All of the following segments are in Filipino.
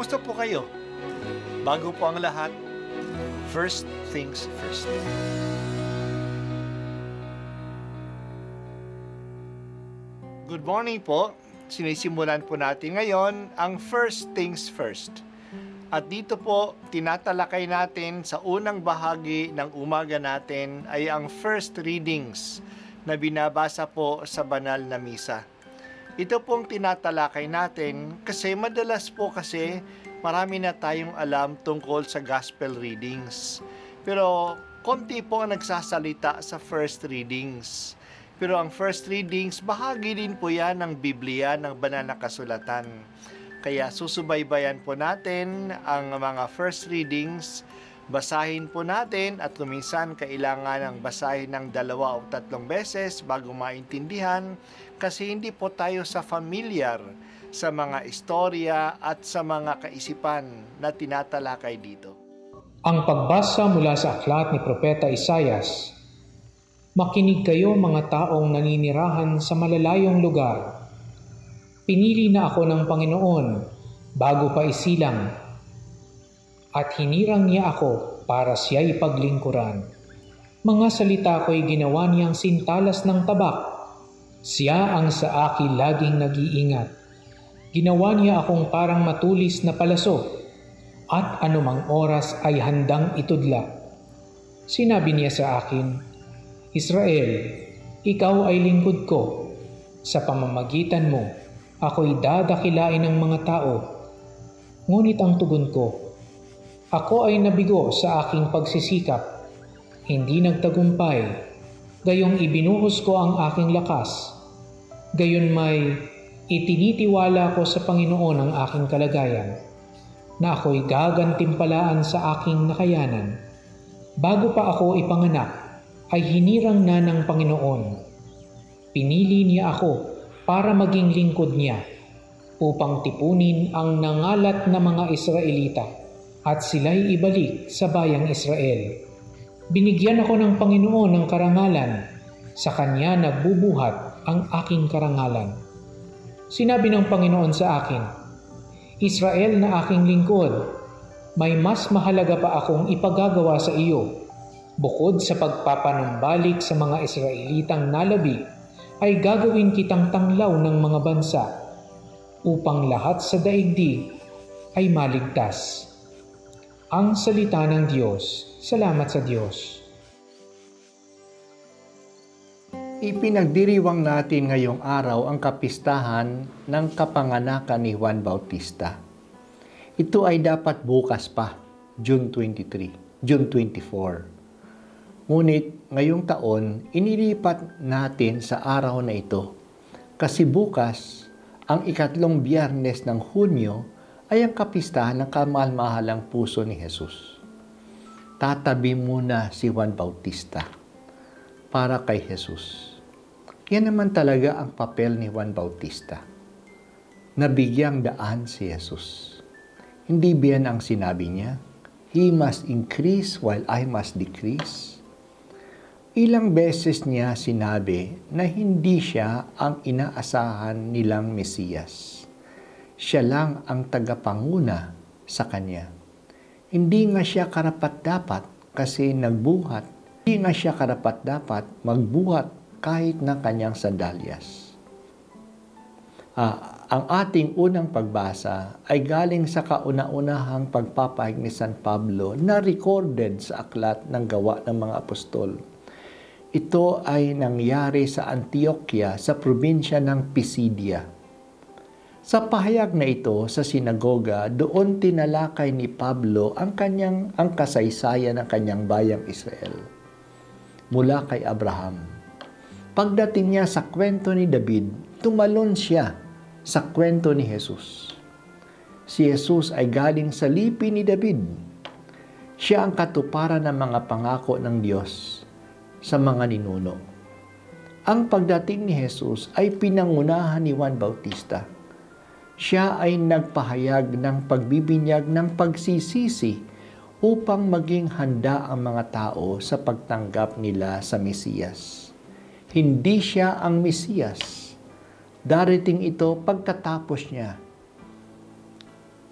Kumusta po kayo? Bago po ang lahat, first things first. Good morning po. Sinisimulan po natin ngayon ang first things first. At dito po, tinatalakay natin sa unang bahagi ng umaga natin ay ang first readings na binabasa po sa banal na misa. Ito pong tinatalakay natin kasi madalas po kasi marami na tayong alam tungkol sa gospel readings. Pero konti po ang nagsasalita sa first readings. Pero ang first readings, bahagi din po yan ng Biblia, ng banal na kasulatan. Kaya susubaybayan po natin ang mga first readings, basahin po natin at kuminsan kailangan ng basahin ng dalawa o tatlong beses bago maintindihan kasi hindi po tayo sa familiar sa mga istorya at sa mga kaisipan na tinatalakay dito. Ang pagbasa mula sa aklat ni Propeta Isayas Makinig kayo mga taong naninirahan sa malalayong lugar. Pinili na ako ng Panginoon bago pa isilang at hinirang niya ako para siya'y paglingkuran. Mga salita ko'y ginawa niyang sintalas ng tabak. Siya ang sa akin laging nag-iingat. Ginawa niya akong parang matulis na palaso at anumang oras ay handang itudla. Sinabi niya sa akin, Israel, ikaw ay lingkod ko. Sa pamamagitan mo, ako'y dadakilain ng mga tao. Ngunit ang tugon ko, ako ay nabigo sa aking pagsisikap. Hindi nagtagumpay. Gayong ibinuhos ko ang aking lakas. Gayon may itinitiwala ko sa Panginoon ang aking kalagayan na ako'y gagantimpalaan sa aking nakayanan. Bago pa ako ipanganak, ay hinirang na ng Panginoon. Pinili niya ako para maging lingkod niya upang tipunin ang nangalat na mga Israelita at sila'y ibalik sa bayang Israel. Binigyan ako ng Panginoon ng karangalan, sa Kanya nagbubuhat ang aking karangalan. Sinabi ng Panginoon sa akin, Israel na aking lingkod, may mas mahalaga pa akong ipagagawa sa iyo Bukod sa pagpapanumbalik sa mga Israelitang nalabi, ay gagawin kitang tanglaw ng mga bansa upang lahat sa daigdig ay maligtas. Ang salita ng Diyos. Salamat sa Diyos. Ipinagdiriwang natin ngayong araw ang kapistahan ng kapanganakan ni Juan Bautista. Ito ay dapat bukas pa, June 23, June 24. Ngunit ngayong taon, inilipat natin sa araw na ito. Kasi bukas, ang ikatlong biyernes ng Hunyo ay ang kapistahan ng kamalmahalang puso ni Jesus. Tatabi muna si Juan Bautista para kay Jesus. Yan naman talaga ang papel ni Juan Bautista. Nabigyang daan si Jesus. Hindi biyan ang sinabi niya, He must increase while I must decrease. Ilang beses niya sinabi na hindi siya ang inaasahan nilang Mesiyas. Siya lang ang tagapanguna sa kanya. Hindi nga siya karapat-dapat kasi nagbuhat. Hindi nga siya karapat-dapat magbuhat kahit na kanyang sandalyas. Ah, ang ating unang pagbasa ay galing sa kauna-unahang pagpapahig ni San Pablo na recorded sa aklat ng gawa ng mga apostol ito ay nangyari sa Antioquia sa probinsya ng Pisidia. Sa pahayag na ito sa sinagoga, doon tinalakay ni Pablo ang kanyang ang kasaysayan ng kanyang bayang Israel mula kay Abraham. Pagdating niya sa kwento ni David, tumalon siya sa kwento ni Jesus. Si Jesus ay galing sa lipi ni David. Siya ang katuparan ng mga pangako ng Diyos sa mga ninuno. Ang pagdating ni Jesus ay pinangunahan ni Juan Bautista. Siya ay nagpahayag ng pagbibinyag ng pagsisisi upang maging handa ang mga tao sa pagtanggap nila sa Mesiyas. Hindi siya ang Mesiyas. Darating ito pagkatapos niya.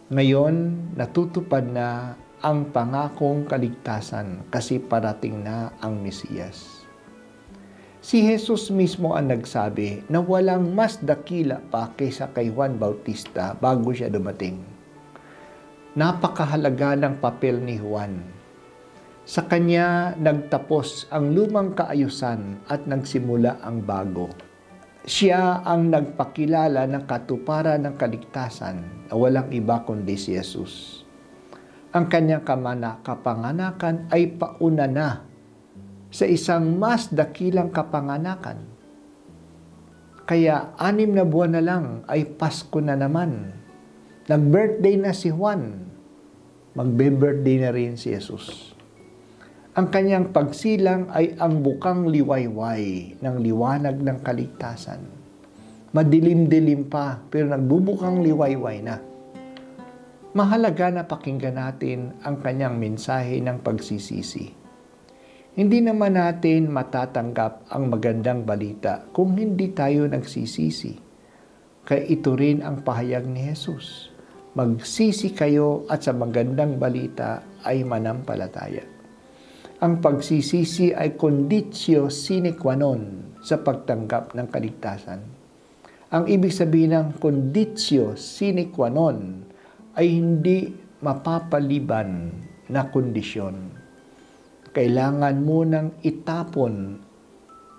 Ngayon, natutupad na ang pangakong kaligtasan kasi parating na ang Mesiyas. Si Jesus mismo ang nagsabi na walang mas dakila pa kaysa kay Juan Bautista bago siya dumating. Napakahalaga ng papel ni Juan. Sa kanya nagtapos ang lumang kaayusan at nagsimula ang bago. Siya ang nagpakilala ng katuparan ng kaligtasan na walang iba kundi si Jesus. Ang kanyang kamana kapanganakan ay pauna na sa isang mas dakilang kapanganakan. Kaya anim na buwan na lang ay Pasko na naman. Nag-birthday na si Juan. Magbe-birthday na rin si Jesus. Ang kanyang pagsilang ay ang bukang liwayway ng liwanag ng kaligtasan. Madilim-dilim pa, pero nagbubukang liwayway na. Mahalaga na pakinggan natin ang kanyang mensahe ng pagsisisi hindi naman natin matatanggap ang magandang balita kung hindi tayo nagsisisi. Kaya ito rin ang pahayag ni Jesus. Magsisi kayo at sa magandang balita ay manampalataya. Ang pagsisisi ay kondisyo sine qua non sa pagtanggap ng kaligtasan. Ang ibig sabihin ng kondisyo sine qua non ay hindi mapapaliban na kondisyon kailangan mo nang itapon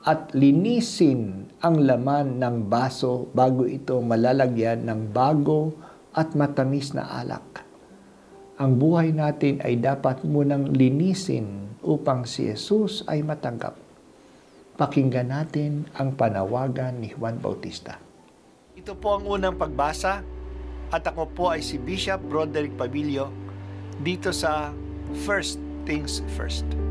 at linisin ang laman ng baso bago ito malalagyan ng bago at matamis na alak. Ang buhay natin ay dapat munang linisin upang si Jesus ay matanggap. Pakinggan natin ang panawagan ni Juan Bautista. Ito po ang unang pagbasa at ako po ay si Bishop Broderick Pabilio dito sa First Things First.